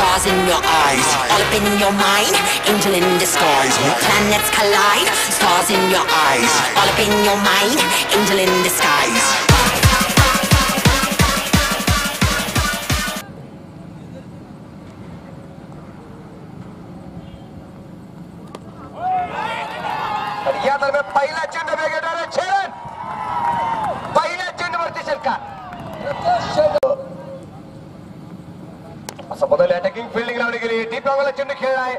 Stars in your eyes, all up in your mind, angel in disguise. Planets collide, stars in your eyes, all up in your mind, angel in disguise. आणि या दरम्यान पहिला चेंडू वेगळा छेडन असं बदल attacking fielding लावली गेली. डीप लावला चेंडू खेळ आहे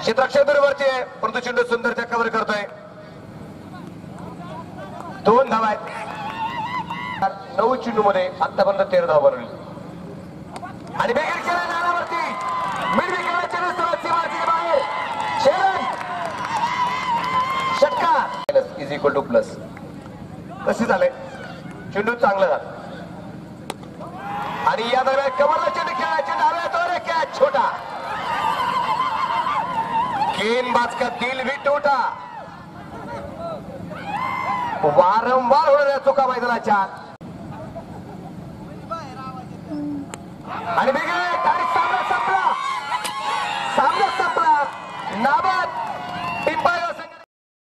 क्षेत्रक्षक बरोबरची आहे परंतु चेंडू सुंदर त्या कव्हर करतोय. दोन धाव आहेत. नऊ चेंडू मध्ये आतापर्यंत तेरा धाव बनवली. आणि बेगर खेळा नाण्यावरती मिड विकेटला चेंडू सुरुवात सीमारेषेच्या बाहेर छेडन षटकार. इज इक्वल टू प्लस कसे झाले. चेंडू चांगला झाला. आणि या दरम्यान कमरला चेंडू छोटा. गेंदबाज का दिल भी टूटा. वारंवार होणाऱ्या चुका मैदानाच्या. आणि वेगळे सामना संपला. सामना संपला. नाबाद.